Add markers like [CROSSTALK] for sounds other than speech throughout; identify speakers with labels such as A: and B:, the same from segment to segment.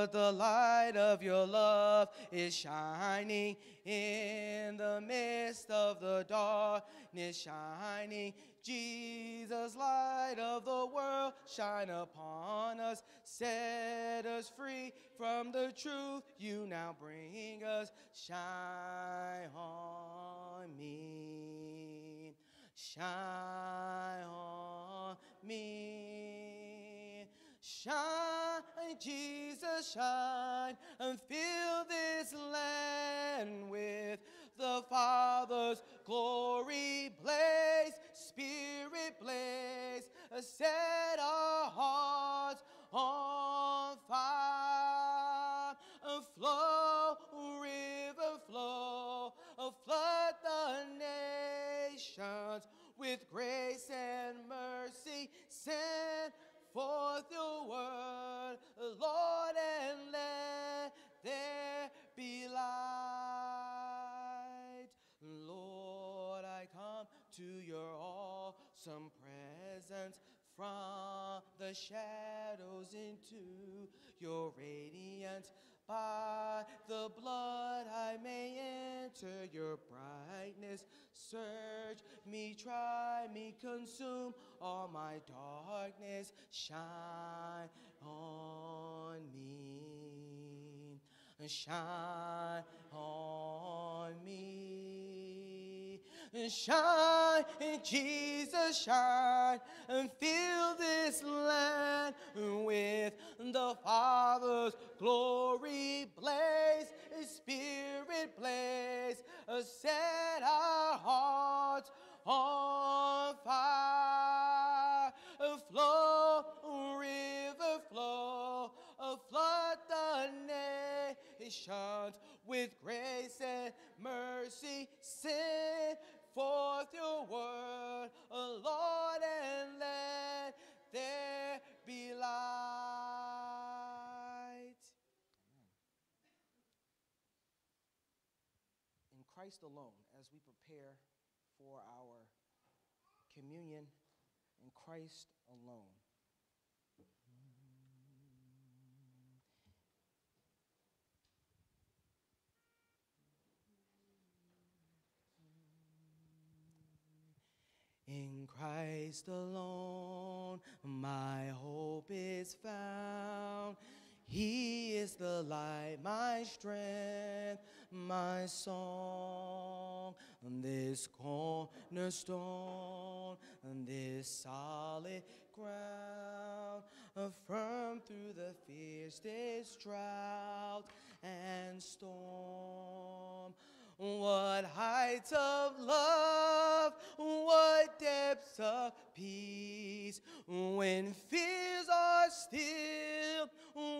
A: Lord, the light of your love is shining in the midst of the darkness, shining. Jesus, light of the world, shine upon us, set us free from the truth you now bring us. Shine on me, shine on me. Shine, Jesus, shine, and fill this land with the Father's glory blaze, Spirit blaze, set our hearts on fire. Flow, river flow, flood the nations with grace and mercy. Send forth your word, Lord, and let there be light. Lord, I come to your awesome presence from the shadows into your radiance. By the blood I may enter your brightness. Search me, try me, consume all my darkness. Shine on me. Shine on me. Shine, Jesus, shine, and fill this land with the Father's glory blaze, Spirit blaze, set our hearts on fire. Flow, river flow, flood the nations with grace Christ alone, as we prepare for our communion, in Christ alone. In Christ alone, my hope is found. He is the light, my strength, my song. On this cornerstone, this solid ground, firm through the fiercest drought and storm. What heights of love, what depths of peace, when fears are still,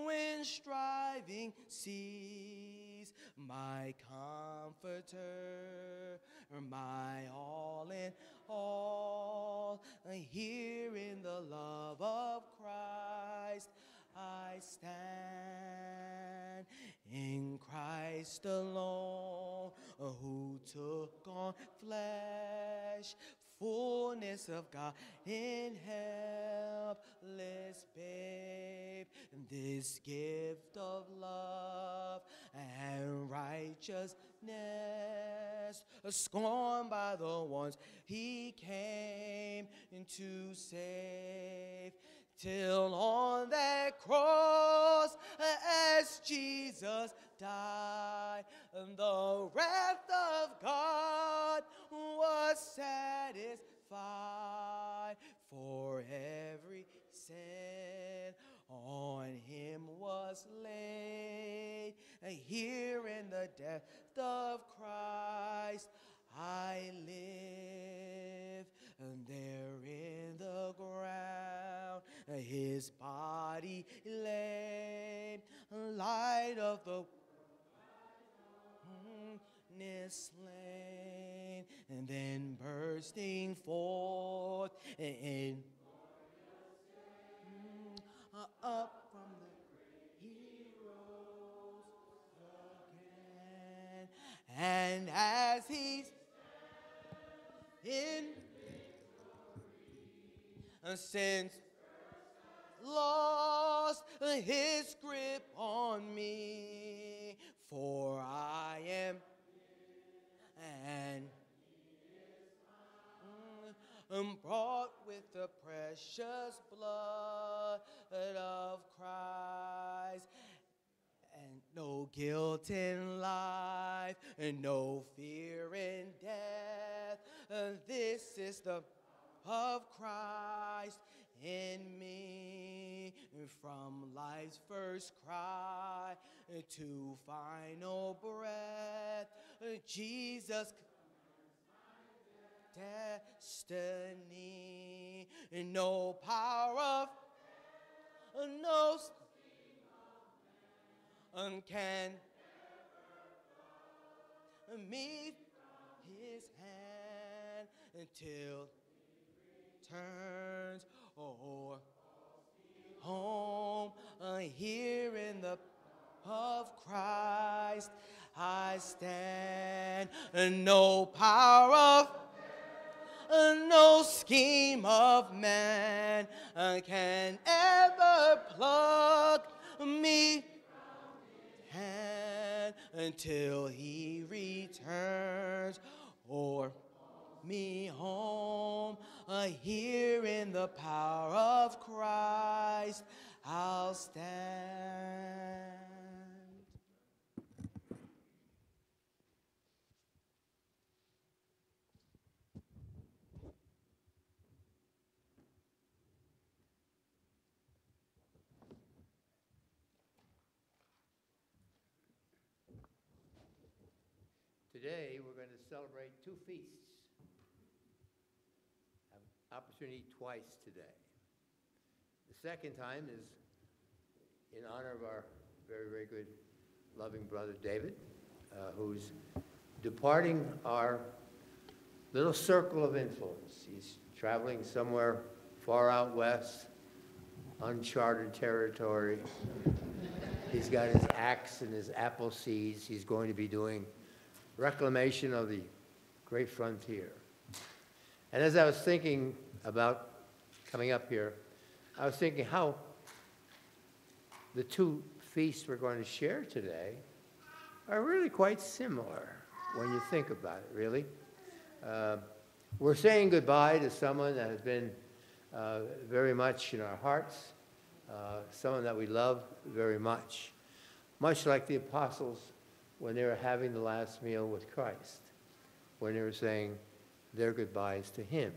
A: when striving cease. My comforter, my all in all, here in the love of Christ I stand in Christ alone, who took on flesh, fullness of God in helpless babe. This gift of love and righteousness, scorned by the ones he came to save till on that cross as Jesus died, the wrath of God was satisfied for every sin on him was laid. Uh, here in the death of Christ I live, there in the ground his body lay, light of the darkness slain, and then bursting forth in up from the and as he's in since lost his grip on me, for I am and am brought with the precious blood of Christ. And no guilt in life, and no fear in death. This is the of Christ in me from life's first cry to final breath. Jesus destiny, no power of no s- can meet his hand until turns. Or home uh, here in the of Christ I stand. And no power of no scheme of man uh, can ever pluck me hand until he returns. Or me home here in the power of Christ I'll stand.
B: Today, we're going to celebrate two feasts. Have opportunity twice today. The second time is in honor of our very, very good, loving brother David, uh, who's departing our little circle of influence. He's traveling somewhere far out west, uncharted territory. He's got his axe and his apple seeds. He's going to be doing reclamation of the great frontier. And as I was thinking about coming up here, I was thinking how the two feasts we're going to share today are really quite similar when you think about it, really. Uh, we're saying goodbye to someone that has been uh, very much in our hearts, uh, someone that we love very much, much like the apostles when they were having the last meal with Christ, when they were saying their goodbyes to him,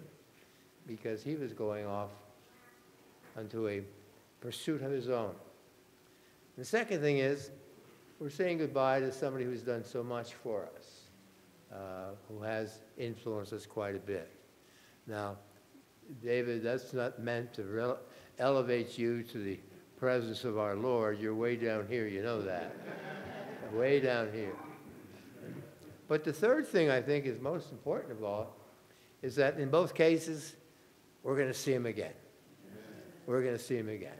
B: because he was going off unto a pursuit of his own. The second thing is, we're saying goodbye to somebody who's done so much for us, uh, who has influenced us quite a bit. Now, David, that's not meant to elevate you to the presence of our Lord. You're way down here, you know that. [LAUGHS] way down here. But the third thing I think is most important of all is that in both cases, we're going to see him again. We're going to see him again.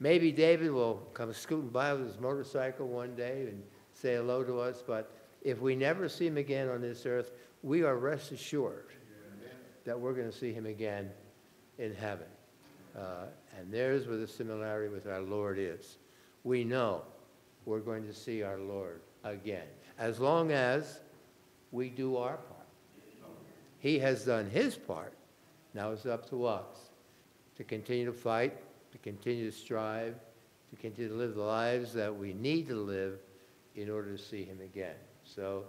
B: Maybe David will come scooting by with his motorcycle one day and say hello to us, but if we never see him again on this earth, we are rest assured that we're going to see him again in heaven. Uh, and there's where the similarity with our Lord is. We know we're going to see our Lord again, as long as we do our part. He has done his part. Now it's up to us to continue to fight, to continue to strive, to continue to live the lives that we need to live in order to see him again. So,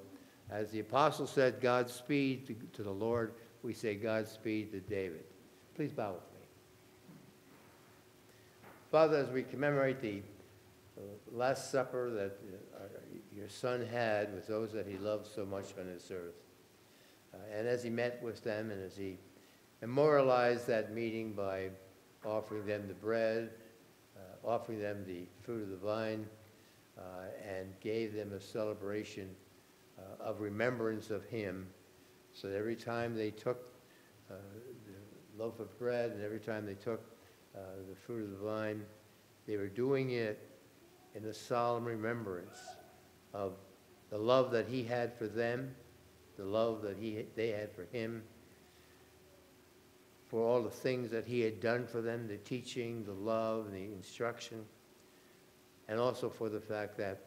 B: as the apostle said, Godspeed to, to the Lord, we say Godspeed to David. Please bow with me. Father, as we commemorate the uh, Last Supper that uh, your son had with those that he loved so much on this earth, uh, and as he met with them and as he memorialized that meeting by offering them the bread, uh, offering them the fruit of the vine, uh, and gave them a celebration uh, of remembrance of him, so every time they took uh, the loaf of bread and every time they took uh, the fruit of the vine, they were doing it in a solemn remembrance of the love that he had for them, the love that he, they had for him, for all the things that he had done for them, the teaching, the love, the instruction, and also for the fact that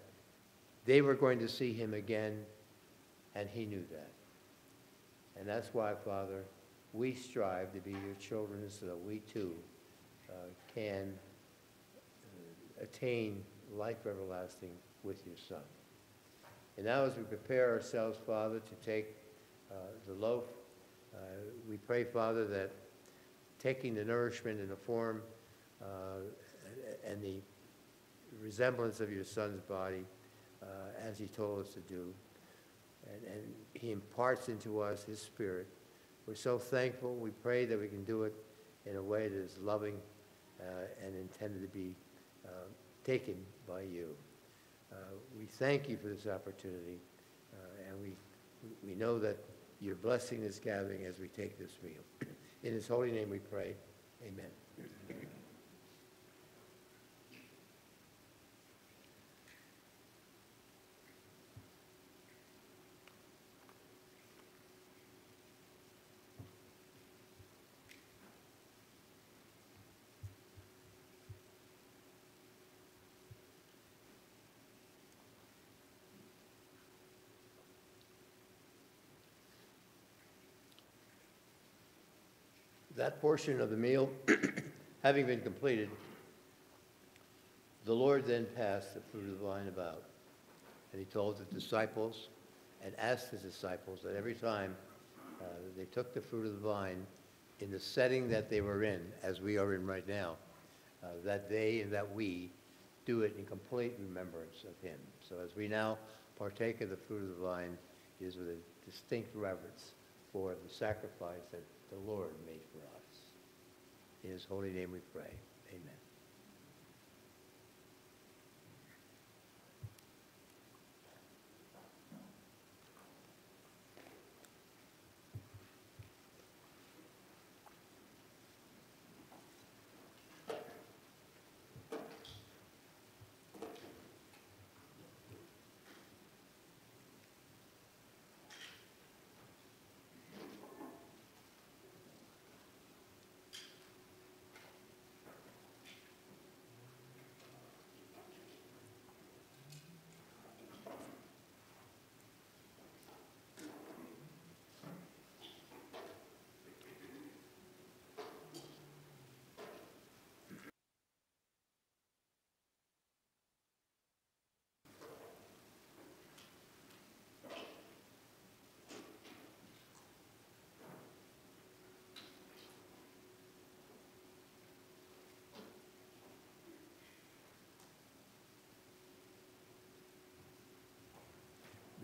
B: they were going to see him again, and he knew that. And that's why, Father, we strive to be your children so that we too uh, can uh, attain life everlasting with your Son. And now as we prepare ourselves, Father, to take uh, the loaf, uh, we pray, Father, that taking the nourishment in the form uh, and the resemblance of your Son's body, uh, as he told us to do, and, and he imparts into us his spirit. We're so thankful. We pray that we can do it in a way that is loving uh, and intended to be uh, taken by you. Uh, we thank you for this opportunity, uh, and we, we know that you're blessing this gathering as we take this meal. [CLEARS THROAT] In his holy name we pray. Amen. That portion of the meal [COUGHS] having been completed, the Lord then passed the fruit of the vine about. And he told the disciples and asked his disciples that every time uh, they took the fruit of the vine in the setting that they were in, as we are in right now, uh, that they and that we do it in complete remembrance of him. So as we now partake of the fruit of the vine, it is with a distinct reverence for the sacrifice that the Lord made for us. In his holy name we pray. Amen.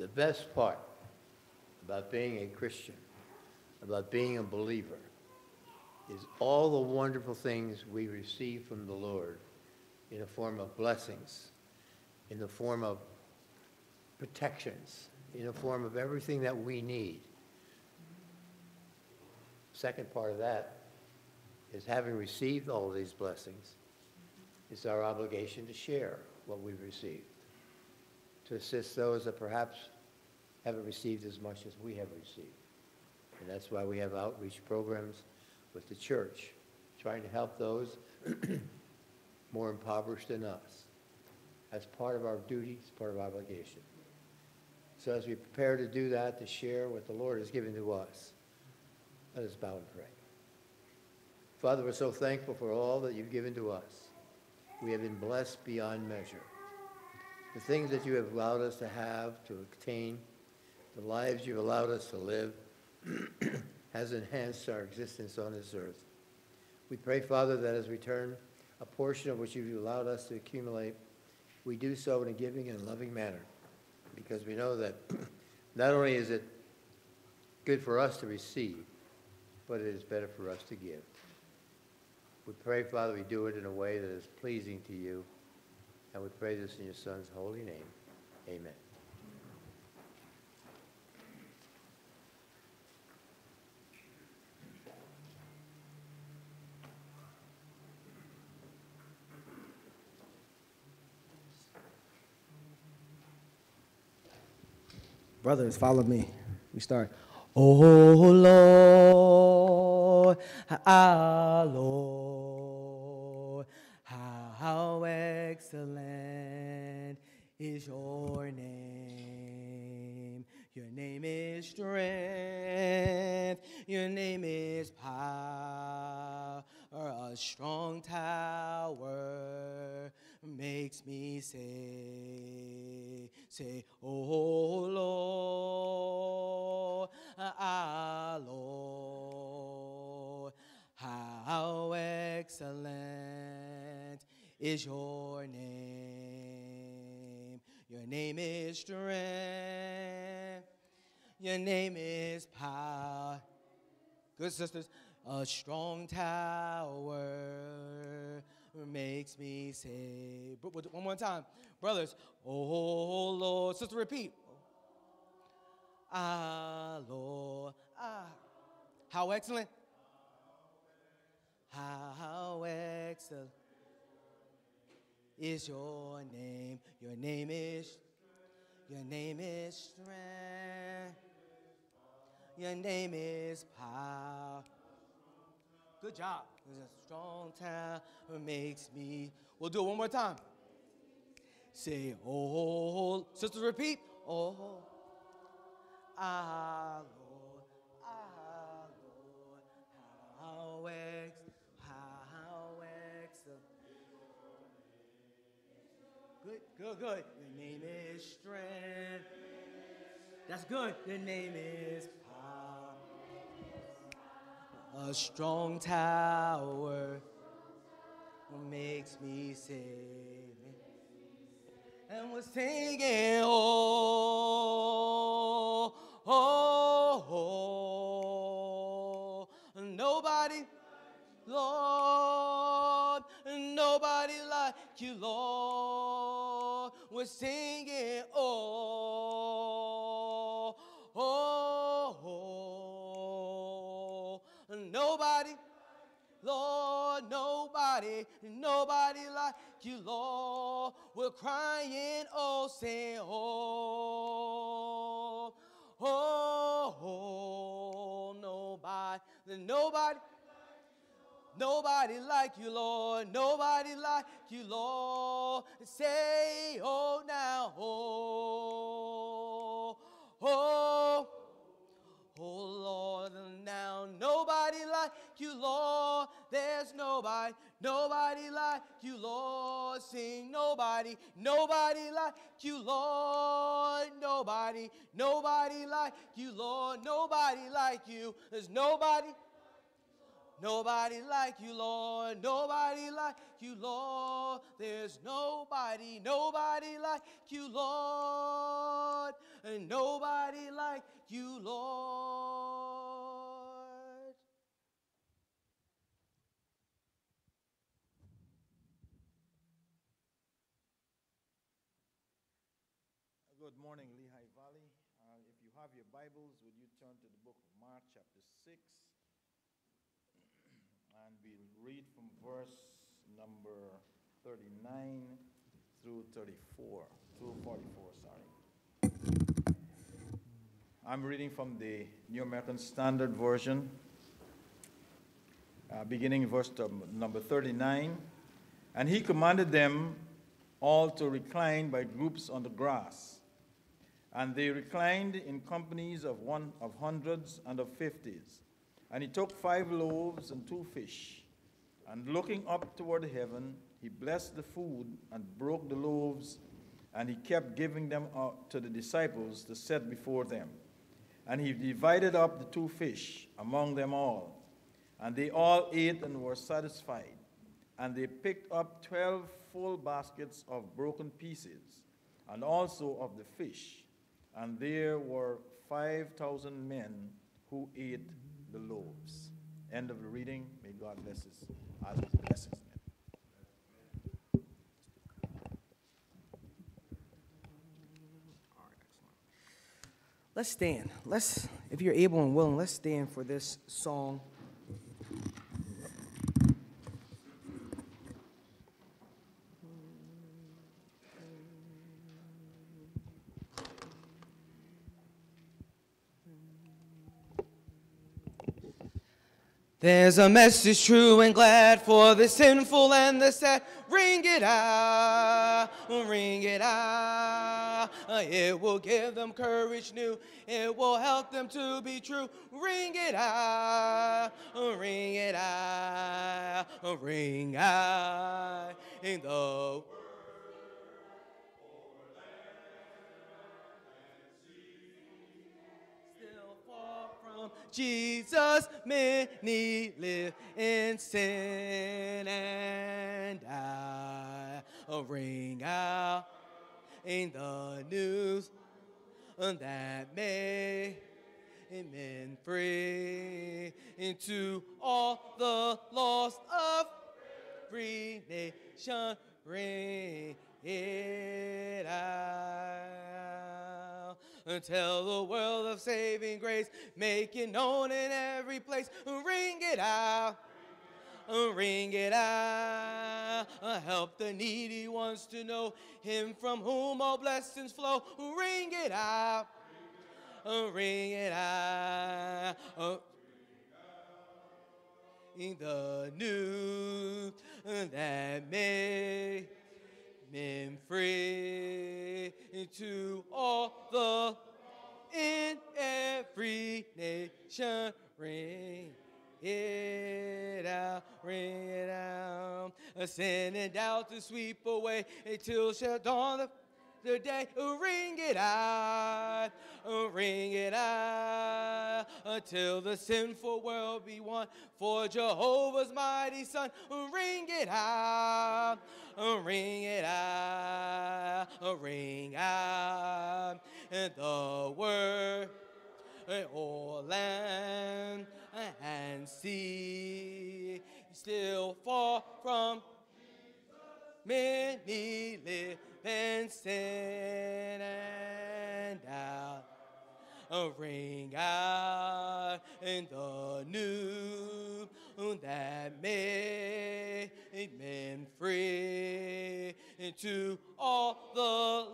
B: The best part about being a Christian, about being a believer, is all the wonderful things we receive from the Lord in the form of blessings, in the form of protections, in the form of everything that we need. Second part of that is having received all these blessings, it's our obligation to share what we've received to assist those that perhaps haven't received as much as we have received. And that's why we have outreach programs with the church, trying to help those [CLEARS THROAT] more impoverished than us. As part of our duty, it's part of our obligation. So as we prepare to do that, to share what the Lord has given to us, let us bow and pray. Father, we're so thankful for all that you've given to us. We have been blessed beyond measure the things that you have allowed us to have, to obtain, the lives you've allowed us to live, [CLEARS THROAT] has enhanced our existence on this earth. We pray, Father, that as we turn a portion of what you've allowed us to accumulate, we do so in a giving and loving manner, because we know that [CLEARS THROAT] not only is it good for us to receive, but it is better for us to give. We pray, Father, we do it in a way that is pleasing to you and we pray this in your Son's holy name. Amen.
A: Brothers, follow me. We start. Oh Lord, our ah, Lord, how excellent is your name. Your name is strength. Your name is power. A strong tower makes me say, say, Oh Lord, ah Lord, how excellent is your name. Your name is strength. Your name is power. Good sisters, a strong tower makes me say. But One more time, brothers. Oh Lord, sister, repeat. Ah Lord, ah, how excellent. How excellent is your name. Your name is, your name is strength. Your name is power. Good job. It's a strong town makes me. We'll do it one more time. Say, oh, sisters, repeat. Oh, ah, Lord, ah, Lord, how ex, how excellent. Good, good, good. Your name is strength. That's good. Your name is a strong tower makes me sing. And we're singing, oh, oh, oh. Nobody, Lord, nobody like you, Lord. We're singing, Lord, nobody, nobody like you, Lord. We're crying, oh, say, oh, oh, oh, nobody, nobody. Nobody like you, Lord. Nobody like you, Lord. Say, oh, now, oh, oh, oh, Lord. Now, nobody like you, Lord. There's nobody, nobody like you, Lord. Sing, nobody, nobody like you, Lord. Nobody, nobody like you, Lord. Nobody like you. There's nobody. Nobody like you, Lord. Nobody like you, Lord. There's nobody, nobody like you, Lord. And nobody like you, Lord.
C: Good morning, Lehigh Valley. Uh, if you have your Bibles, would you turn to the book of Mark, chapter 6? Read from verse number 39 through 34, through 44, sorry. I'm reading from the New American Standard Version, uh, beginning verse number 39. And he commanded them all to recline by groups on the grass. And they reclined in companies of one of hundreds and of fifties. And he took five loaves and two fish, and looking up toward heaven, he blessed the food and broke the loaves, and he kept giving them out to the disciples to set before them. And he divided up the two fish among them all. And they all ate and were satisfied. And they picked up twelve full baskets of broken pieces, and also of the fish. And there were five thousand men who ate the loaves. End of the reading. May God bless us blessings.
A: Let's stand. Let's, if you're able and willing, let's stand for this song. There's a message true and glad for the sinful and the sad. Ring it out, ring it out. It will give them courage new. It will help them to be true. Ring it out, ring it out, ring out in the still Jesus. Many live in sin and die. Ring out in the news that may men free into all the lost of free nation. Ring it out. Tell the world of saving grace, make it known in every place. Ring it out. Ring it out. Help the needy ones to know him from whom all blessings flow. Ring it out. Ring it out. In the news that make men free to all the in every nation ring it out, ring it out. Send and doubt to sweep away until shall dawn the, the day. Ring it out, ring it out until the sinful world be won for Jehovah's mighty Son. Ring it out, ring it out, ring out, and the word all land and sea. Still far from many live in sin and doubt. Ring out in the new that made men free to all the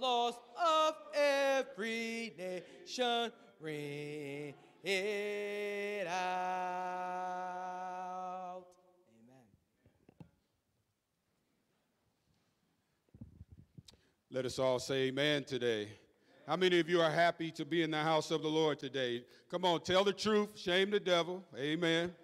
A: lost of every nation ring it out. Amen.
D: Let us all say amen today. How many of you are happy to be in the house of the Lord today? Come on, tell the truth, shame the devil. Amen.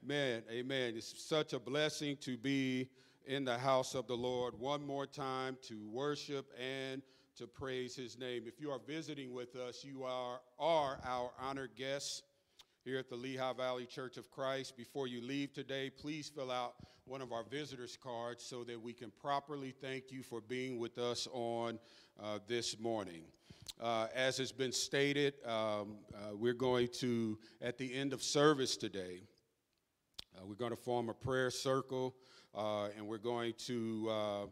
D: Man, amen. It's such a blessing to be in the house of the Lord one more time to worship and to praise his name. If you are visiting with us, you are, are our honored guests here at the Lehigh Valley Church of Christ. Before you leave today, please fill out one of our visitors cards so that we can properly thank you for being with us on uh, this morning. Uh, as has been stated, um, uh, we're going to, at the end of service today, uh, we're going to form a prayer circle uh, and we're going to uh,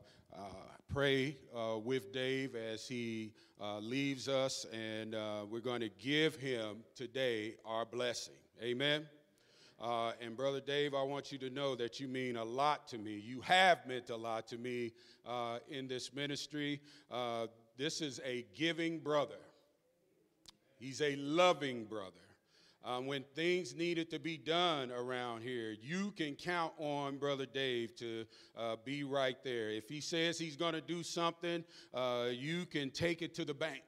D: pray uh, with Dave as he uh, leaves us, and we're going to give him today our blessing. Amen. Uh, and Brother Dave, I want you to know that you mean a lot to me. You have meant a lot to me uh, in this ministry. Uh, this is a giving brother, he's a loving brother um, when things needed to be done around here, you can count on Brother Dave to uh, be right there. If he says he's going to do something, uh, you can take it to the bank.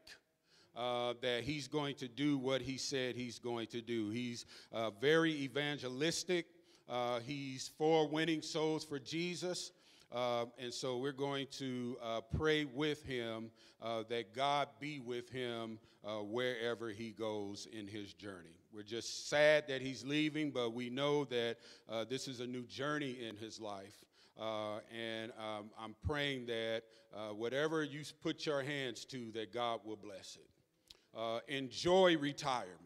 D: Uh, that he's going to do what he said he's going to do. He's uh, very evangelistic. Uh, he's for winning souls for Jesus. Uh, and so we're going to uh, pray with him uh, that God be with him uh, wherever he goes in his journey. We're just sad that he's leaving, but we know that uh, this is a new journey in his life. Uh, and um, I'm praying that whatever you put your hands to, that God will bless it. enjoy retirement.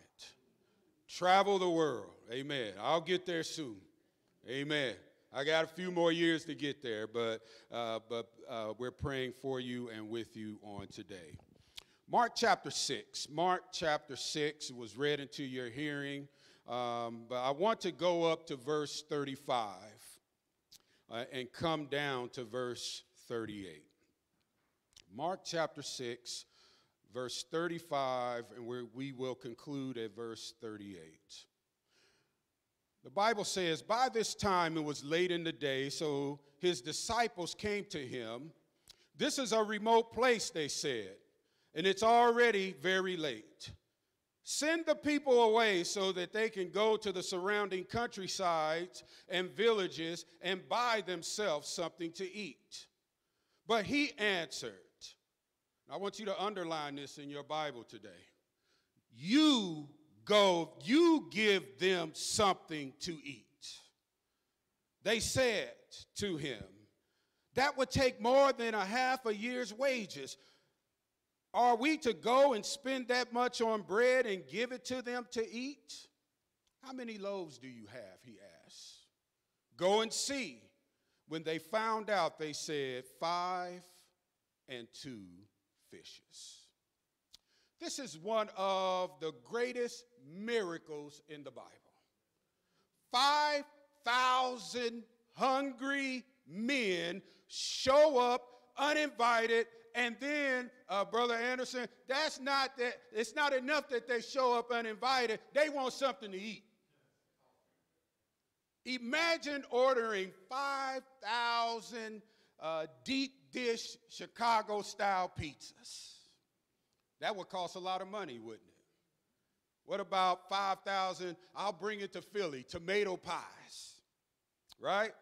D: Travel the world. Amen. I'll get there soon. Amen. I got a few more years to get there, but, uh, but uh, we're praying for you and with you on today. Mark chapter 6. Mark chapter 6 was read into your hearing, um, but I want to go up to verse 35 uh, and come down to verse 38. Mark chapter 6, verse 35, and we will conclude at verse 38. The Bible says, By this time it was late in the day, so his disciples came to him. This is a remote place, they said, and it's already very late. Send the people away so that they can go to the surrounding countrysides and villages and buy themselves something to eat. But he answered, I want you to underline this in your Bible today. You go, you give them something to eat. They said to him, That would take more than a half a year's wages. Are we to go and spend that much on bread and give it to them to eat? How many loaves do you have? He asked. Go and see. When they found out, they said, Five and two fishes. This is one of the greatest miracles in the Bible. 5,000 hungry men show up uninvited and then uh, brother anderson that's not that it's not enough that they show up uninvited. They want something to eat. Imagine ordering 5000 uh, deep dish chicago style pizzas. That would cost a lot of money wouldn't it? What about 5000 i'll bring it to philly tomato pies right?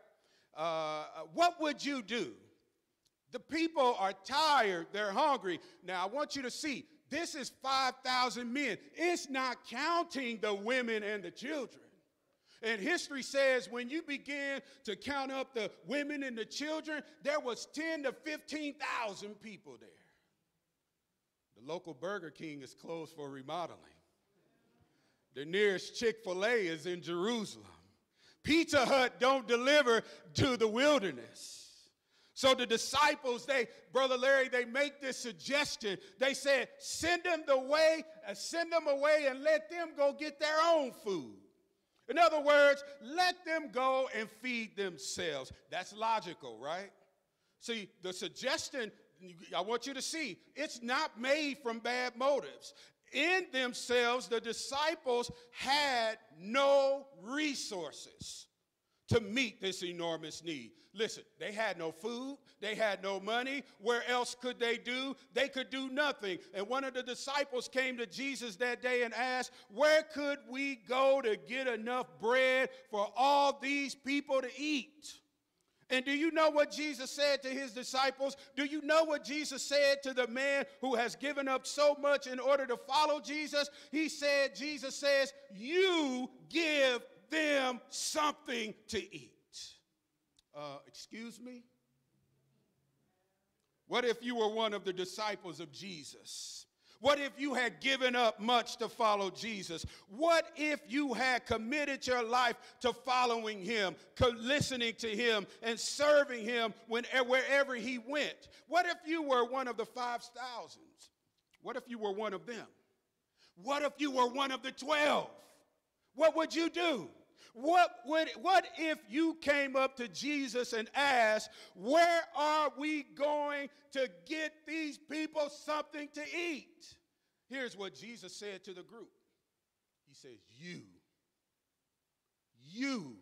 D: Uh, what would you do? The people are tired, they're hungry. Now, I want you to see this is 5,000 men. It's not counting the women and the children. And history says when you begin to count up the women and the children, there was 10 to 15,000 people there. The local Burger King is closed for remodeling. The nearest Chick-fil-A is in Jerusalem. Pizza Hut don't deliver to the wilderness. So the disciples, they, Brother Larry, they make this suggestion. They said, send them the way, uh, send them away and let them go get their own food. In other words, let them go and feed themselves. That's logical, right? See, the suggestion I want you to see, it's not made from bad motives in themselves, the disciples had no resources to meet this enormous need. Listen, they had no food, they had no money. Where else could they do? They could do nothing. And one of the disciples came to Jesus that day and asked, Where could we go to get enough bread for all these people to eat? And do you know what Jesus said to his disciples? Do you know what Jesus said to the man who has given up so much in order to follow Jesus? He said, Jesus says, You give them something to eat. Uh, excuse me? What if you were one of the disciples of Jesus? What if you had given up much to follow Jesus? What if you had committed your life to following him, listening to him, and serving him when, wherever he went? What if you were one of the five thousands? What if you were one of them? What if you were one of the twelve? What would you do? What, would, what if you came up to Jesus and asked, Where are we going to get these people something to eat? Here's what Jesus said to the group He says, You, you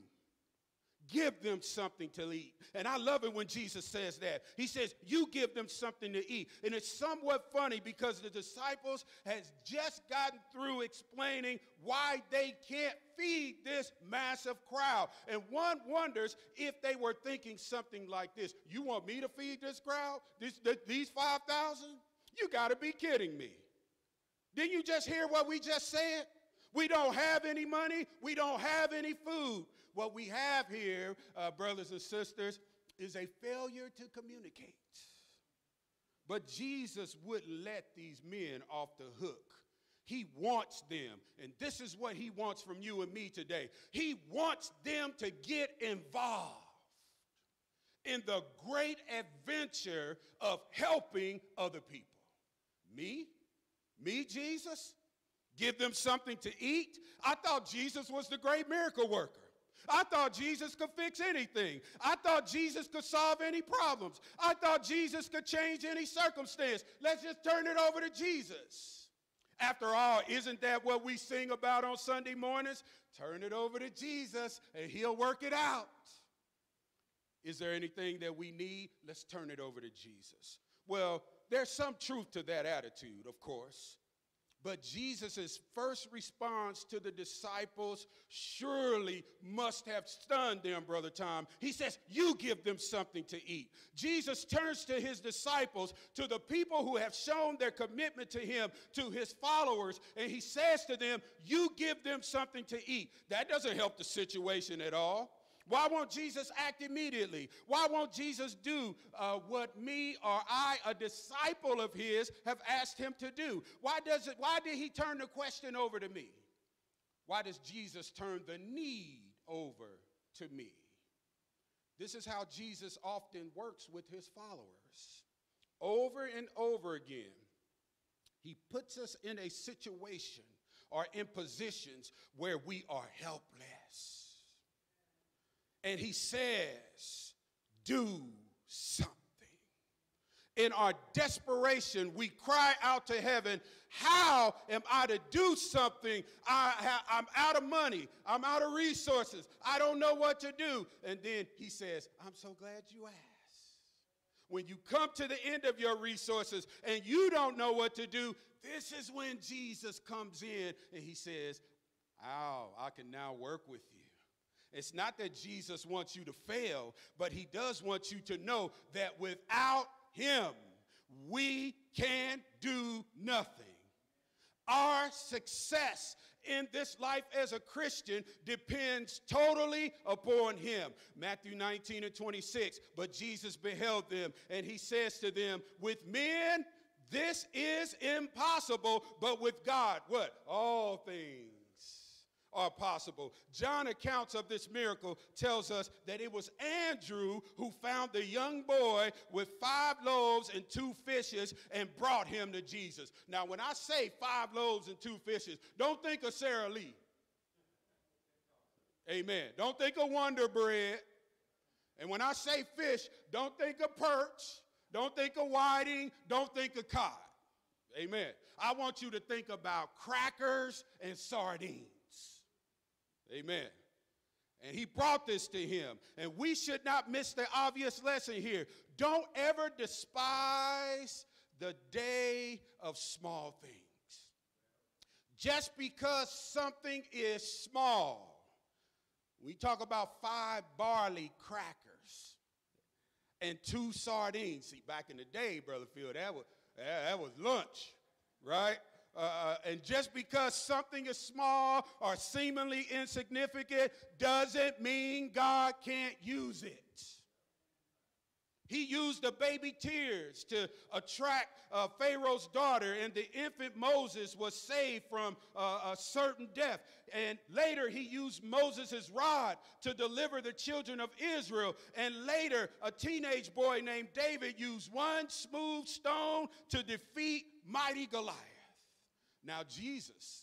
D: give them something to eat. And I love it when Jesus says that. He says, you give them something to eat. And it's somewhat funny because the disciples has just gotten through explaining why they can't feed this massive crowd. And one wonders if they were thinking something like this. You want me to feed this crowd? This, these 5,000? You got to be kidding me. Didn't you just hear what we just said? We don't have any money. We don't have any food. What we have here, uh, brothers and sisters, is a failure to communicate. But Jesus wouldn't let these men off the hook. He wants them, and this is what he wants from you and me today. He wants them to get involved in the great adventure of helping other people. Me? Me, Jesus? Give them something to eat? I thought Jesus was the great miracle worker. I thought Jesus could fix anything. I thought Jesus could solve any problems. I thought Jesus could change any circumstance. Let's just turn it over to Jesus. After all, isn't that what we sing about on Sunday mornings? Turn it over to Jesus and he'll work it out. Is there anything that we need? Let's turn it over to Jesus. Well, there's some truth to that attitude, of course. But Jesus' first response to the disciples surely must have stunned them, Brother Tom. He says, You give them something to eat. Jesus turns to his disciples, to the people who have shown their commitment to him, to his followers, and he says to them, You give them something to eat. That doesn't help the situation at all. Why won't Jesus act immediately? Why won't Jesus do uh, what me or I, a disciple of his, have asked him to do? Why, does it, why did he turn the question over to me? Why does Jesus turn the need over to me? This is how Jesus often works with his followers. Over and over again, he puts us in a situation or in positions where we are helpless and he says, Do something. In our desperation, we cry out to heaven, How am I to do something? I am out of money. I'm out of resources. I don't know what to do. And then he says, I'm so glad you asked. When you come to the end of your resources and you don't know what to do, this is when Jesus comes in and he says, Oh, I can now work with you. It's not that Jesus wants you to fail, but he does want you to know that without him, we can do nothing. Our success in this life as a Christian depends totally upon him. Matthew 19 and 26. But Jesus beheld them and he says to them, With men, this is impossible, but with God, what? All things are possible. John accounts of this miracle tells us that it was Andrew who found the young boy with five loaves and two fishes and brought him to Jesus. Now, when I say five loaves and two fishes, don't think of Sara Lee. Amen. Don't think of Wonder Bread. And when I say fish, don't think of perch. Don't think of whiting. Don't think of cod. Amen. I want you to think about crackers and sardines. Amen. And he brought this to him. And we should not miss the obvious lesson here. Don't ever despise the day of small things. Just because something is small, we talk about five barley crackers and two sardines. See, back in the day, Brother Phil, that was, that was lunch, right? Uh, uh, and just because something is small or seemingly insignificant doesn't mean God can't use it. He used the baby tears to attract uh, Pharaoh's daughter, and the infant Moses was saved from uh, a certain death. And later, he used Moses' rod to deliver the children of Israel. And later, a teenage boy named David used one smooth stone to defeat mighty Goliath. Now, Jesus,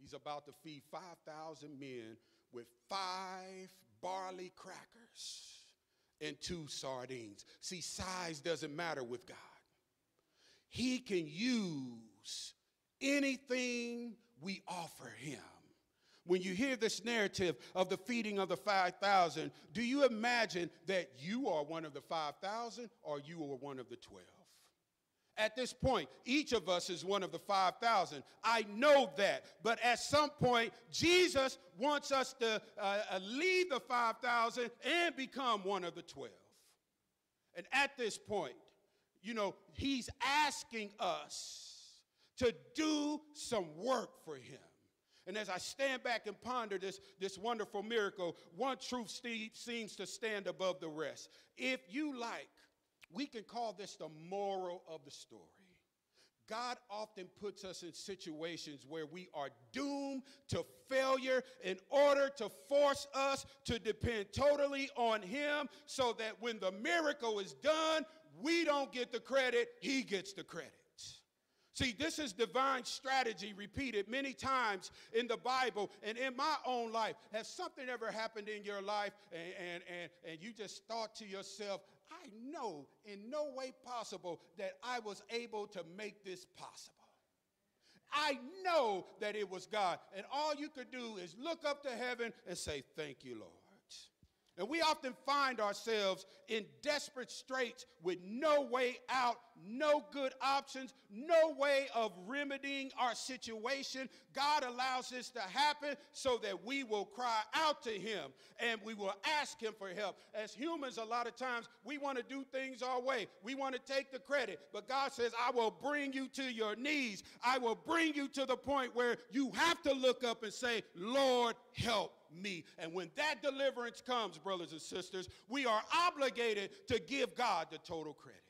D: he's about to feed 5,000 men with five barley crackers and two sardines. See, size doesn't matter with God. He can use anything we offer him. When you hear this narrative of the feeding of the 5,000, do you imagine that you are one of the 5,000 or you are one of the 12? At this point, each of us is one of the 5,000. I know that. But at some point, Jesus wants us to uh, uh leave the 5,000 and become one of the 12. And at this point, you know, he's asking us to do some work for him. And as I stand back and ponder this, this wonderful miracle, one truth seems to stand above the rest. If you like, we can call this the moral of the story. God often puts us in situations where we are doomed to failure in order to force us to depend totally on Him so that when the miracle is done, we don't get the credit, He gets the credit. See, this is divine strategy repeated many times in the Bible and in my own life. Has something ever happened in your life and, and, and, and you just thought to yourself, I know in no way possible that I was able to make this possible. I know that it was God. And all you could do is look up to heaven and say, Thank you, Lord. And we often find ourselves in desperate straits with no way out, no good options, no way of remedying our situation. God allows this to happen so that we will cry out to Him and we will ask Him for help. As humans, a lot of times we want to do things our way, we want to take the credit. But God says, I will bring you to your knees. I will bring you to the point where you have to look up and say, Lord, help me. And when that deliverance comes, brothers and sisters, we are obligated to give God the total credit.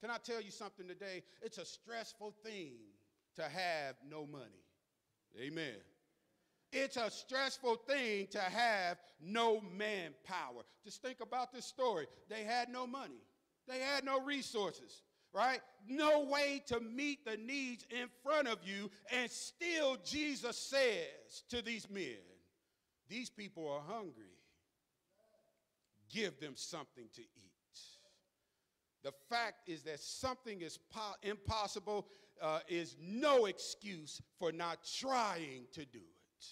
D: Can I tell you something today? It's a stressful thing to have no money. Amen. It's a stressful thing to have no manpower. Just think about this story. They had no money, they had no resources, right? No way to meet the needs in front of you. And still, Jesus says to these men, these people are hungry. Give them something to eat. The fact is that something is po- impossible uh, is no excuse for not trying to do it.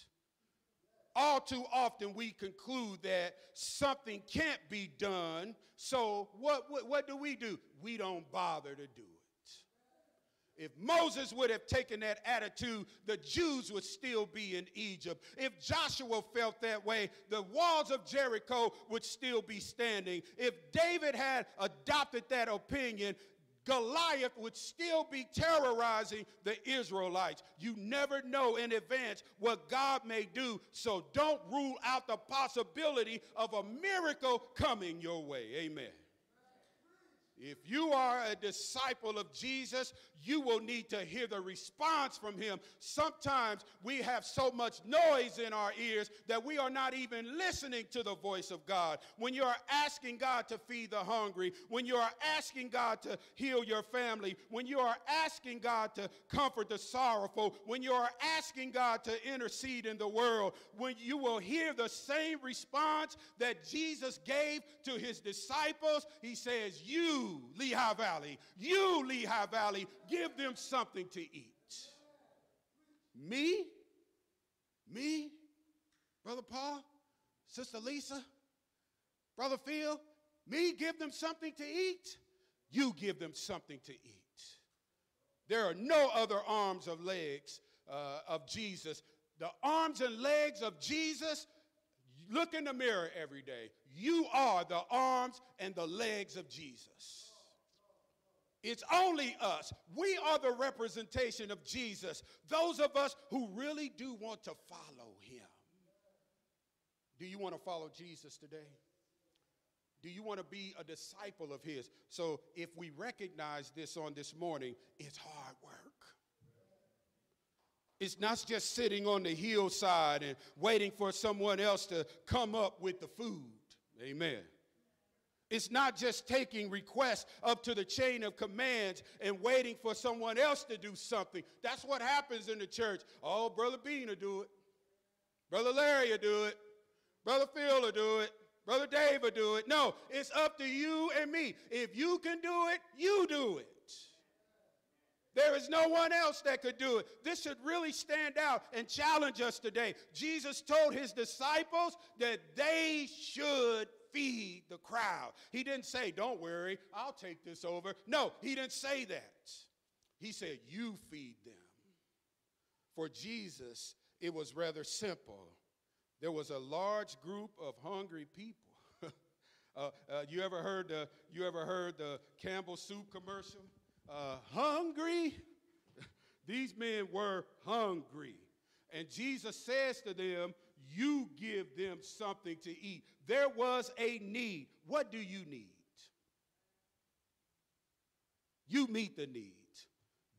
D: All too often we conclude that something can't be done, so what, what, what do we do? We don't bother to do it. If Moses would have taken that attitude, the Jews would still be in Egypt. If Joshua felt that way, the walls of Jericho would still be standing. If David had adopted that opinion, Goliath would still be terrorizing the Israelites. You never know in advance what God may do, so don't rule out the possibility of a miracle coming your way. Amen. If you are a disciple of Jesus, you will need to hear the response from him. Sometimes we have so much noise in our ears that we are not even listening to the voice of God. When you are asking God to feed the hungry, when you are asking God to heal your family, when you are asking God to comfort the sorrowful, when you are asking God to intercede in the world, when you will hear the same response that Jesus gave to his disciples, he says, You Lehigh Valley, you, Lehigh Valley, give them something to eat. Me? Me? Brother Paul? Sister Lisa? Brother Phil? Me give them something to eat? You give them something to eat. There are no other arms of legs uh, of Jesus. The arms and legs of Jesus, look in the mirror every day. You are the arms and the legs of Jesus. It's only us. We are the representation of Jesus. Those of us who really do want to follow him. Do you want to follow Jesus today? Do you want to be a disciple of his? So, if we recognize this on this morning, it's hard work. It's not just sitting on the hillside and waiting for someone else to come up with the food. Amen. It's not just taking requests up to the chain of commands and waiting for someone else to do something. That's what happens in the church. Oh, Brother Bean will do it. Brother Larry will do it. Brother Phil will do it. Brother Dave will do it. No, it's up to you and me. If you can do it, you do it. There is no one else that could do it. This should really stand out and challenge us today. Jesus told his disciples that they should feed the crowd. He didn't say, Don't worry, I'll take this over. No, he didn't say that. He said, You feed them. For Jesus, it was rather simple. There was a large group of hungry people. [LAUGHS] uh, uh, you ever heard the you ever heard the Campbell soup commercial? Uh, hungry. [LAUGHS] These men were hungry. And Jesus says to them, You give them something to eat. There was a need. What do you need? You meet the need.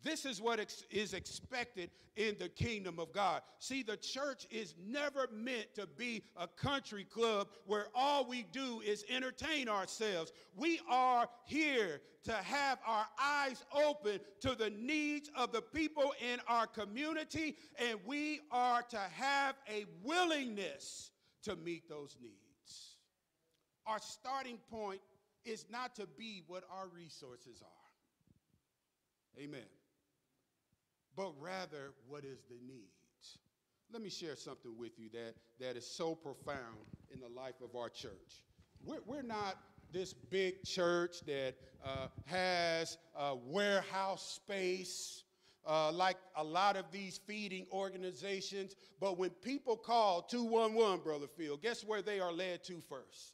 D: This is what ex- is expected in the kingdom of God. See, the church is never meant to be a country club where all we do is entertain ourselves. We are here to have our eyes open to the needs of the people in our community, and we are to have a willingness to meet those needs. Our starting point is not to be what our resources are. Amen but rather what is the need. let me share something with you that, that is so profound in the life of our church. We're, we're not this big church that uh, has warehouse space uh, like a lot of these feeding organizations. But when people call 211, Brother Phil, guess where they are led to first?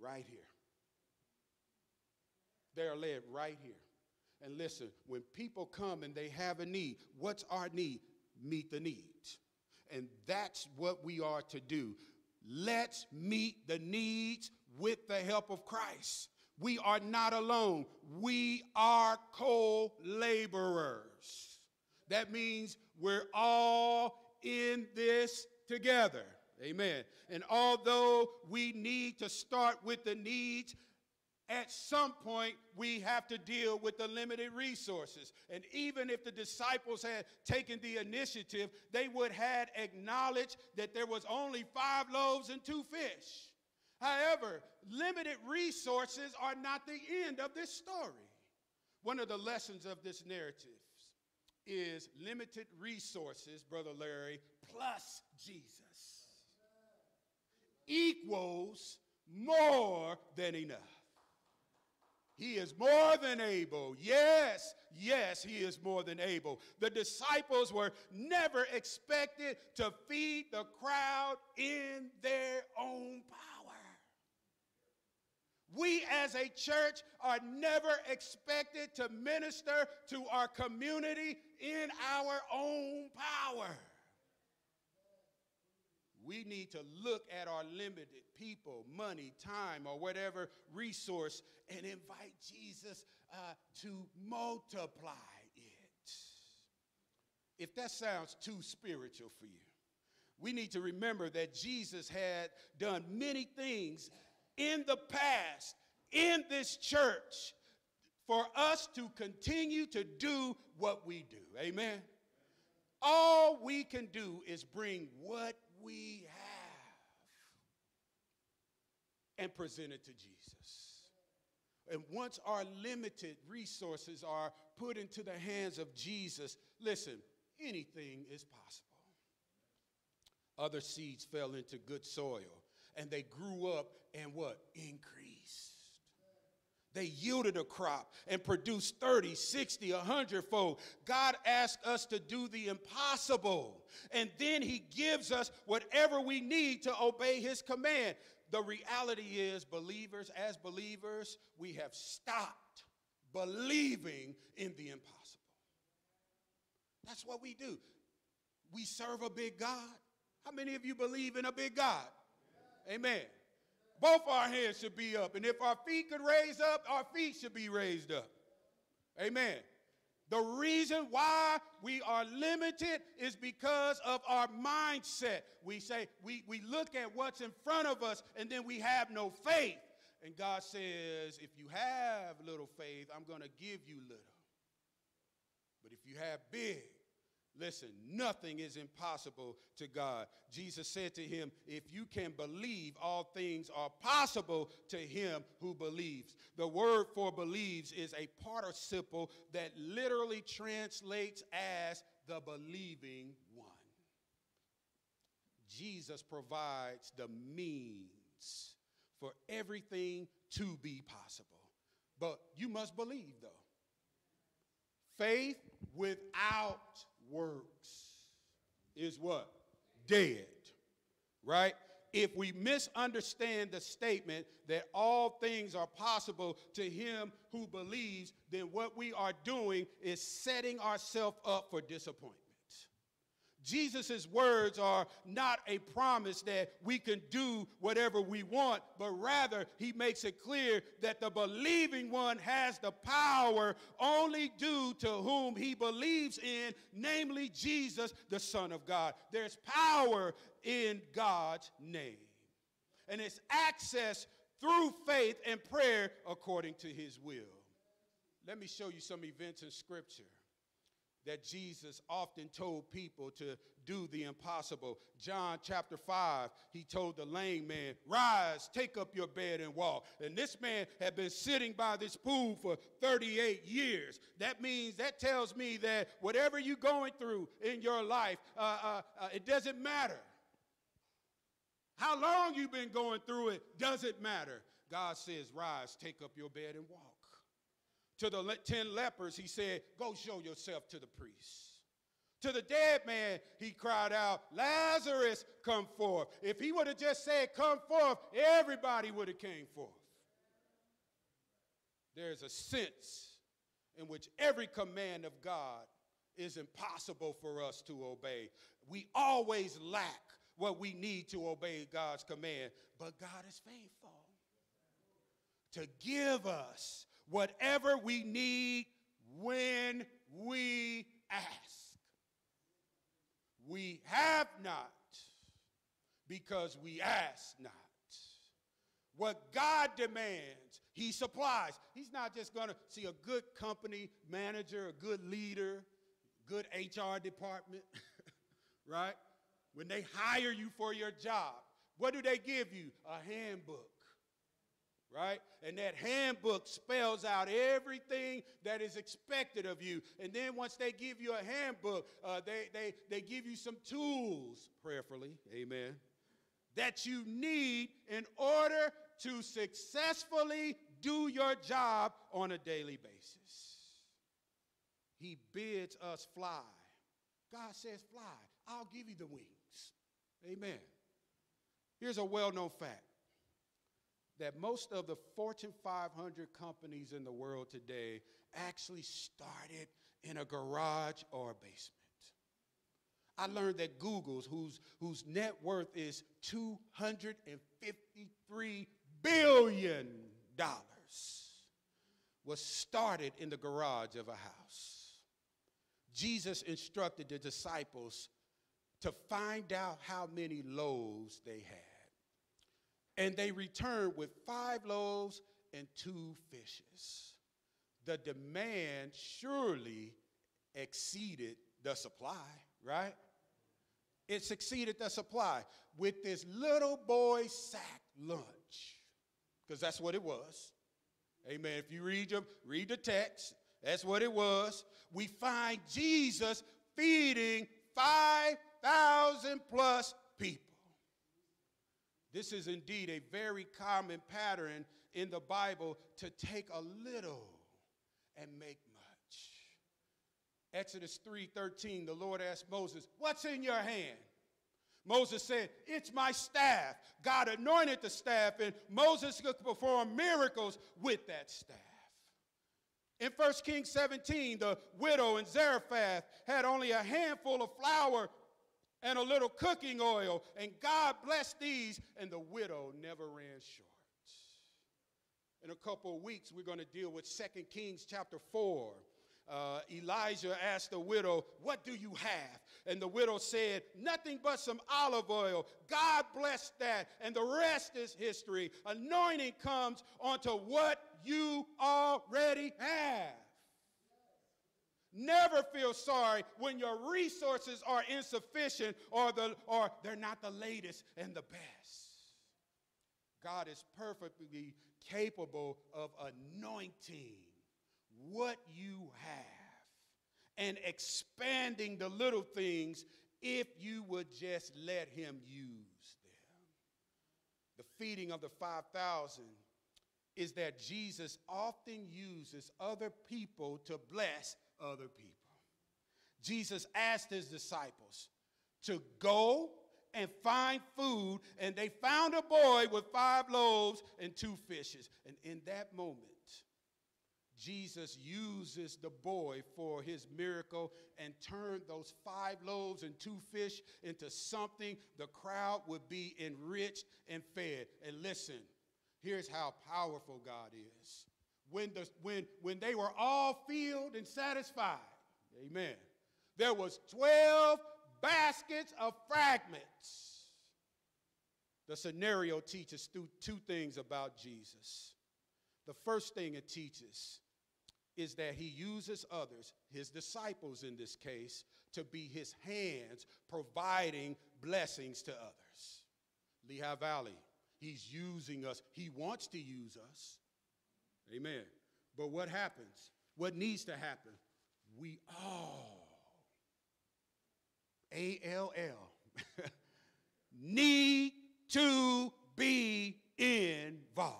D: Right here. They are led right here. And listen, when people come and they have a need, what's our need? Meet the needs. And that's what we are to do. Let's meet the needs with the help of Christ. We are not alone. We are co laborers. That means we're all in this together. Amen. And although we need to start with the needs, at some point we have to deal with the limited resources. And even if the disciples had taken the initiative, they would have acknowledged that there was only five loaves and two fish. However, limited resources are not the end of this story. One of the lessons of this narrative is limited resources, Brother Larry, plus Jesus equals more than enough. He is more than able. Yes, yes, he is more than able. The disciples were never expected to feed the crowd in their own power. We as a church are never expected to minister to our community in our own power. We need to look at our limited people, money, time, or whatever resource and invite Jesus uh, to multiply it. If that sounds too spiritual for you, we need to remember that Jesus had done many things in the past in this church for us to continue to do what we do. Amen. All we can do is bring what we have and present it to Jesus. And once our limited resources are put into the hands of Jesus, listen, anything is possible. Other seeds fell into good soil and they grew up and what? Increased. They yielded a crop and produced 30, 60, 100 fold. God asked us to do the impossible. And then He gives us whatever we need to obey His command. The reality is, believers, as believers, we have stopped believing in the impossible. That's what we do. We serve a big God. How many of you believe in a big God? Amen. Both our hands should be up. And if our feet could raise up, our feet should be raised up. Amen. The reason why we are limited is because of our mindset. We say, we, we look at what's in front of us and then we have no faith. And God says, if you have little faith, I'm going to give you little. But if you have big, Listen, nothing is impossible to God. Jesus said to him, If you can believe, all things are possible to him who believes. The word for believes is a participle that literally translates as the believing one. Jesus provides the means for everything to be possible. But you must believe, though. Faith without works is what? Dead. Right? If we misunderstand the statement that all things are possible to him who believes, then what we are doing is setting ourselves up for disappointment. Jesus' words are not a promise that we can do whatever we want, but rather he makes it clear that the believing one has the power only due to whom he believes in, namely Jesus, the Son of God. There's power in God's name. And it's access through faith and prayer according to his will. Let me show you some events in Scripture that Jesus often told people to do the impossible. John chapter 5, he told the lame man, Rise, take up your bed and walk. And this man had been sitting by this pool for 38 years. That means, that tells me that whatever you're going through in your life, uh, uh, uh, it doesn't matter. How long you've been going through it doesn't matter. God says, Rise, take up your bed and walk. To the le- 10 lepers, he said, Go show yourself to the priest. To the dead man, he cried out, Lazarus, come forth. If he would have just said, Come forth, everybody would have came forth. There's a sense in which every command of God is impossible for us to obey. We always lack what we need to obey God's command, but God is faithful to give us whatever we need when we ask. We have not because we ask not. What God demands, He supplies. He's not just going to see a good company manager, a good leader, good HR department, [LAUGHS] right? When they hire you for your job, what do they give you? A handbook right? And that handbook spells out everything that is expected of you. And then once they give you a handbook, uh, they, they, they give you some tools, prayerfully, amen, that you need in order to successfully do your job on a daily basis. He bids us fly. God says, fly. I'll give you the wings. Amen. Here's a well known fact that most of the Fortune 500 companies in the world today actually started in a garage or a basement. I learned that Google's, whose, whose net worth is $253 billion, was started in the garage of a house. Jesus instructed the disciples to find out how many loaves they had. And they returned with five loaves and two fishes. The demand surely exceeded the supply, right? It exceeded the supply with this little boy sack lunch, because that's what it was. Amen. If you read your, read the text, that's what it was. We find Jesus feeding 5,000 plus people. This is indeed a very common pattern in the Bible to take a little and make much. Exodus 3:13, the Lord asked Moses, "What's in your hand?" Moses said, It's my staff. God anointed the staff, and Moses could perform miracles with that staff. In 1 Kings 17, the widow in Zarephath had only a handful of flour and a little cooking oil. And God blessed these, and the widow never ran short. In a couple of weeks, we're going to deal with 2 Kings chapter 4. Uh, Elijah asked the widow, What do you have? And the widow said, Nothing but some olive oil. God blessed that, and the rest is history. Anointing comes onto what you already have. Never feel sorry when your resources are insufficient or, the, or they're not the latest and the best. God is perfectly capable of anointing what you have and expanding the little things if you would just let Him use them. The feeding of the 5,000 is that Jesus often uses other people to bless other people. Jesus asked his disciples to go and find food, and they found a boy with five loaves and two fishes. And in that moment, Jesus uses the boy for his miracle and turned those five loaves and two fish into something the crowd would be enriched and fed. And listen, here's how powerful God is when, the, when, when they were all filled and satisfied, amen, there was 12 baskets of fragments. The scenario teaches two, two things about Jesus. The first thing it teaches is that he uses others, his disciples in this case, to be his hands providing blessings to others. Lehigh Valley, he's using us. He wants to use us. Amen. But what happens? What needs to happen? We all, A L L, [LAUGHS] need to be involved.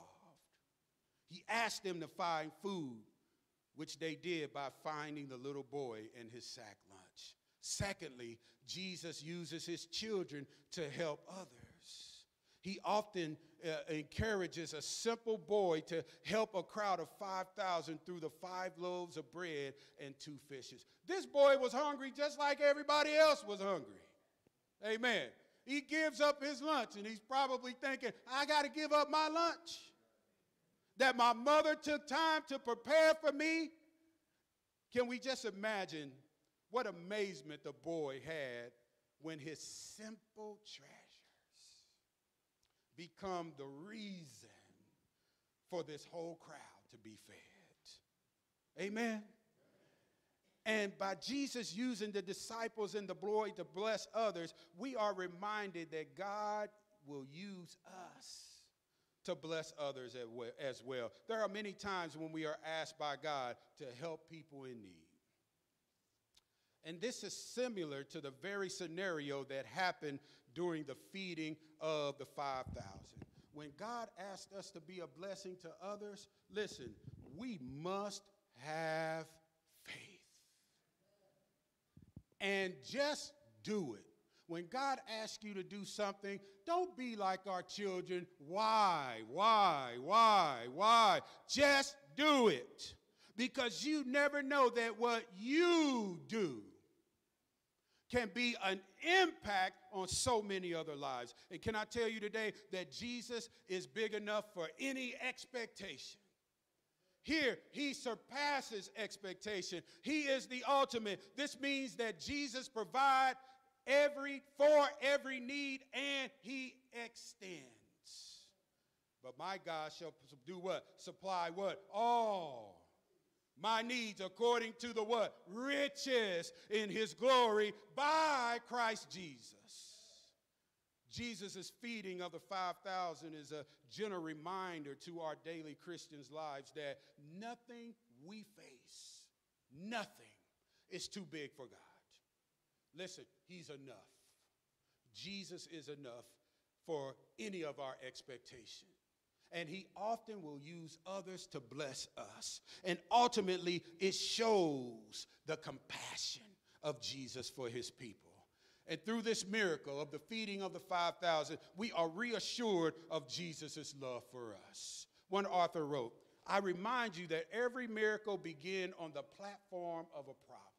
D: He asked them to find food which they did by finding the little boy and his sack lunch. Secondly, Jesus uses his children to help others. He often uh, encourages a simple boy to help a crowd of 5,000 through the five loaves of bread and two fishes. This boy was hungry just like everybody else was hungry. Amen. He gives up his lunch and he's probably thinking, I got to give up my lunch that my mother took time to prepare for me. Can we just imagine what amazement the boy had when his simple treasures become the reason for this whole crowd to be fed? Amen. And by Jesus using the disciples in the glory to bless others, we are reminded that God will use us to bless others as well. There are many times when we are asked by God to help people in need. And this is similar to the very scenario that happened during the feeding of the 5,000. When God asked us to be a blessing to others, listen, we must have faith. And just do it. When God asks you to do something, don't be like our children. Why, why, why, why? Just do it. Because you never know that what you do can be an impact on so many other lives. And can I tell you today that Jesus is big enough for any expectation? Here, he surpasses expectation. He is the ultimate. This means that Jesus provide every for every need and he extends. But my God shall do what? Supply what? All my needs according to the what? Riches in his glory by Christ Jesus. Jesus' feeding of the 5,000 is a gentle reminder to our daily Christians' lives that nothing we face, nothing is too big for God. Listen, He's enough. Jesus is enough for any of our expectation. And he often will use others to bless us. And ultimately, it shows the compassion of Jesus for his people. And through this miracle of the feeding of the 5,000, we are reassured of Jesus' love for us. One author wrote, I remind you that every miracle began on the platform of a problem.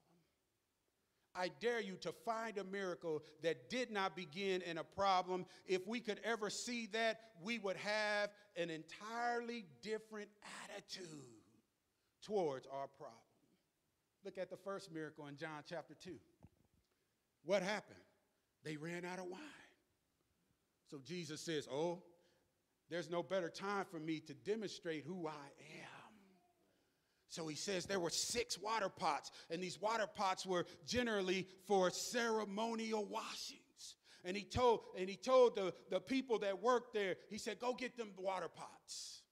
D: I dare you to find a miracle that did not begin in a problem. If we could ever see that, we would have an entirely different attitude towards our problem. Look at the first miracle in John chapter 2. What happened? They ran out of wine. So Jesus says, Oh, there's no better time for me to demonstrate who I am. So he says there were six water pots, and these water pots were generally for ceremonial washings. And he told, and he told the, the people that worked there, he said, Go get them water pots.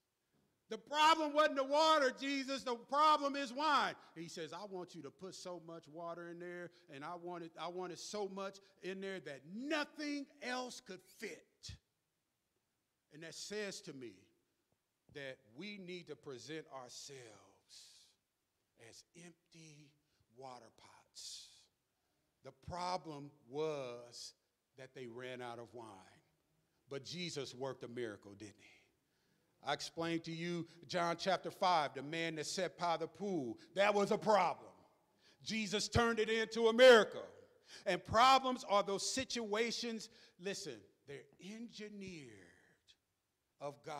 D: The problem wasn't the water, Jesus. The problem is wine. He says, I want you to put so much water in there, and I wanted, I wanted so much in there that nothing else could fit. And that says to me that we need to present ourselves as empty water pots. The problem was that they ran out of wine. But Jesus worked a miracle, didn't he? I explained to you John chapter 5, the man that sat by the pool. That was a problem. Jesus turned it into a miracle. And problems are those situations, listen, they're engineered of God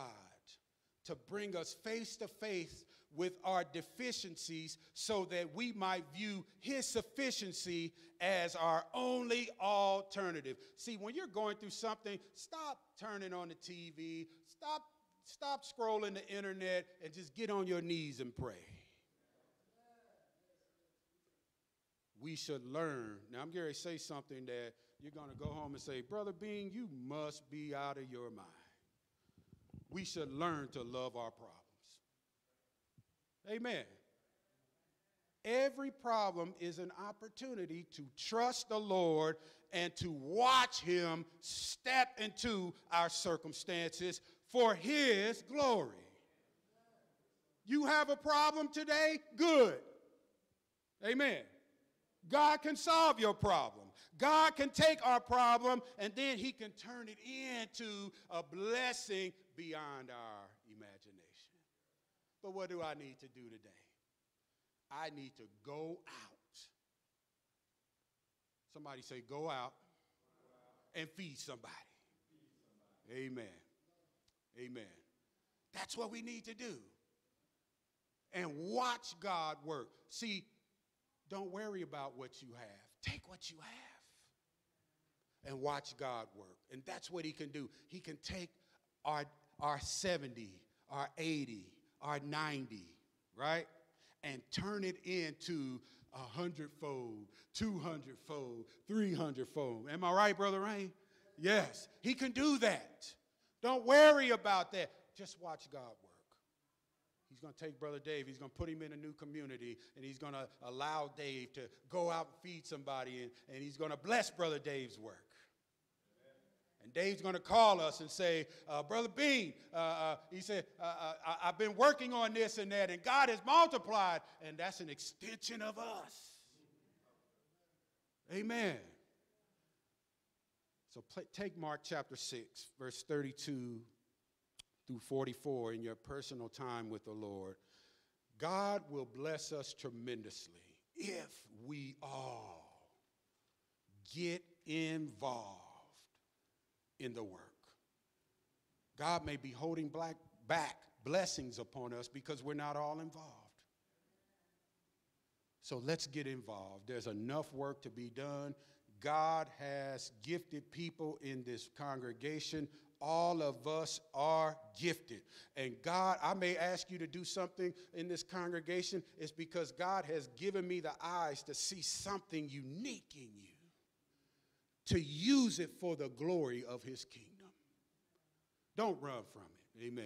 D: to bring us face to face with our deficiencies so that we might view his sufficiency as our only alternative. See, when you're going through something, stop turning on the TV, stop stop scrolling the internet and just get on your knees and pray. we should learn. Now, I'm going to say something that you're going to go home and say, Brother Bean, you must be out of your mind. We should learn to love our problems. Amen. Every problem is an opportunity to trust the Lord and to watch Him step into our circumstances for His glory. You have a problem today? Good. Amen. God can solve your problem. God can take our problem and then He can turn it into a blessing beyond our. But what do I need to do today? I need to go out. Somebody say, go out and feed somebody. Amen. Amen. That's what we need to do. And watch God work. See, don't worry about what you have. Take what you have and watch God work. And that's what He can do. He can take our, our 70, our 80, our 90, right? and turn it into a hundredfold, two hundredfold, three hundredfold. Am I right, Brother Rain? Yes, he can do that. Don't worry about that. Just watch God work. He's going to take Brother Dave, he's going to put him in a new community, and he's going to allow Dave to go out and feed somebody, and, and he's going to bless Brother Dave's work. And Dave's going to call us and say, uh, Brother Bean, uh, uh, he said, uh, uh, I, have been working on this and that, and God has multiplied, and that's an extension of us. Amen. So play, take Mark chapter 6, verse 32 through 44 in your personal time with the Lord. God will bless us tremendously if we all get involved in the work. God may be holding black, back blessings upon us because we're not all involved. So let's get involved. There's enough work to be done. God has gifted people in this congregation. All of us are gifted. And God, I may ask you to do something in this congregation, it's because God has given me the eyes to see something unique in you to use it for the glory of his kingdom. Don't run from it. Amen.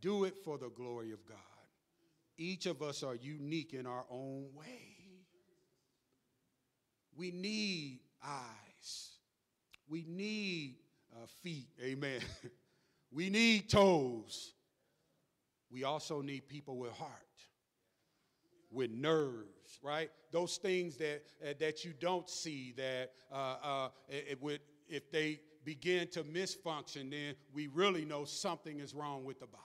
D: Do it for the glory of God. Each of us are unique in our own way. We need eyes. We need uh, feet. Amen. [LAUGHS] we need toes. We also need people with heart, with nerves right? Those things that, uh, that you don't see that uh, uh, it, would, if they begin to misfunction, then we really know something is wrong with the body.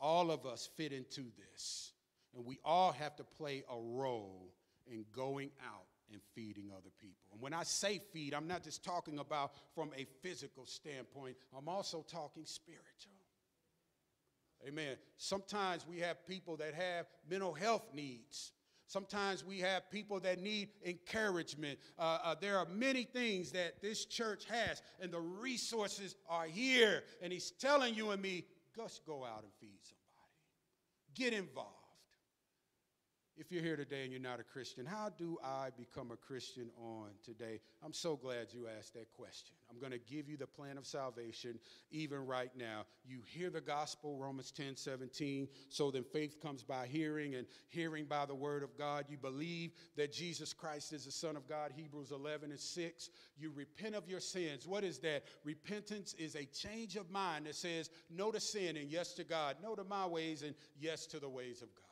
D: All of us fit into this, and we all have to play a role in going out and feeding other people. And when I say feed, I'm not just talking about from a physical standpoint, I'm also talking spiritual. Amen. Sometimes we have people that have mental health needs. Sometimes we have people that need encouragement. Uh, uh, there are many things that this church has, and the resources are here. And He's telling you and me, just go out and feed somebody. Get involved. If you're here today and you're not a Christian, how do I become a Christian on today? I'm so glad you asked that question. I'm going to give you the plan of salvation even right now. You hear the gospel, Romans 10 17. So then faith comes by hearing, and hearing by the word of God. You believe that Jesus Christ is the Son of God, Hebrews 11 and 6. You repent of your sins. What is that? Repentance is a change of mind that says no to sin and yes to God, no to my ways and yes to the ways of God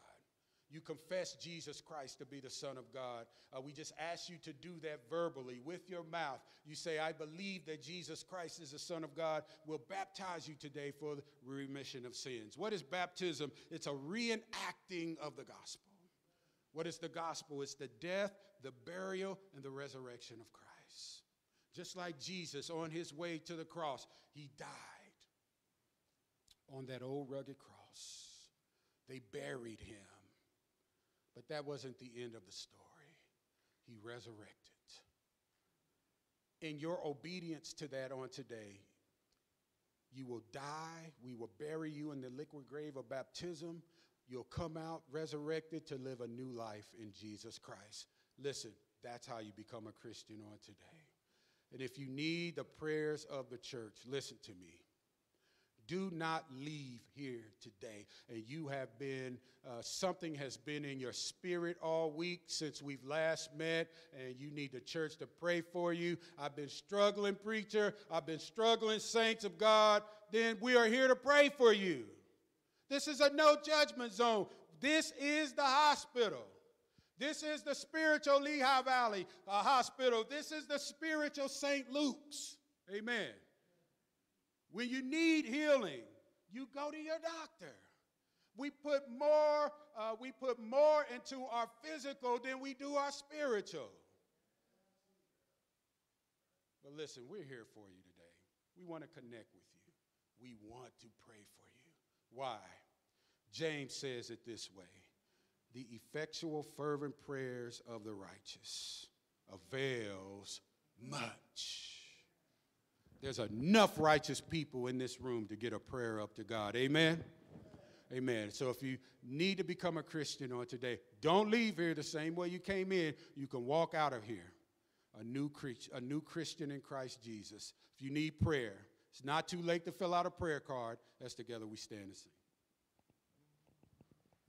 D: you confess Jesus Christ to be the Son of God. Uh, we just ask you to do that verbally with your mouth. You say, I believe that Jesus Christ is the Son of God. We'll baptize you today for the remission of sins. What is baptism? It's a reenacting of the gospel. What is the gospel? It's the death, the burial, and the resurrection of Christ. Just like Jesus on his way to the cross, he died on that old rugged cross. They buried him. But that wasn't the end of the story. He resurrected. In your obedience to that on today, you will die. We will bury you in the liquid grave of baptism. you'll come out resurrected to live a new life in Jesus Christ. Listen, that's how you become a Christian on today. And if you need the prayers of the church, listen to me. Do not leave here today. And you have been, uh, something has been in your spirit all week since we've last met, and you need the church to pray for you. I've been struggling, preacher. I've been struggling, saints of God. Then we are here to pray for you. This is a no judgment zone. This is the hospital. This is the spiritual Lehigh Valley uh, Hospital. This is the spiritual St. Luke's. Amen. When you need healing, you go to your doctor. We put more, uh, we put more into our physical than we do our spiritual. But listen, we're here for you today. We want to connect with you. We want to pray for you. Why? James says it this way the effectual fervent prayers of the righteous avails much. There's enough righteous people in this room to get a prayer up to God. Amen. Amen. So if you need to become a Christian on today, don't leave here the same way you came in. You can walk out of here a new, creature, a new Christian in Christ Jesus. If you need prayer, it's not too late to fill out a prayer card. Let's together we stand and sing.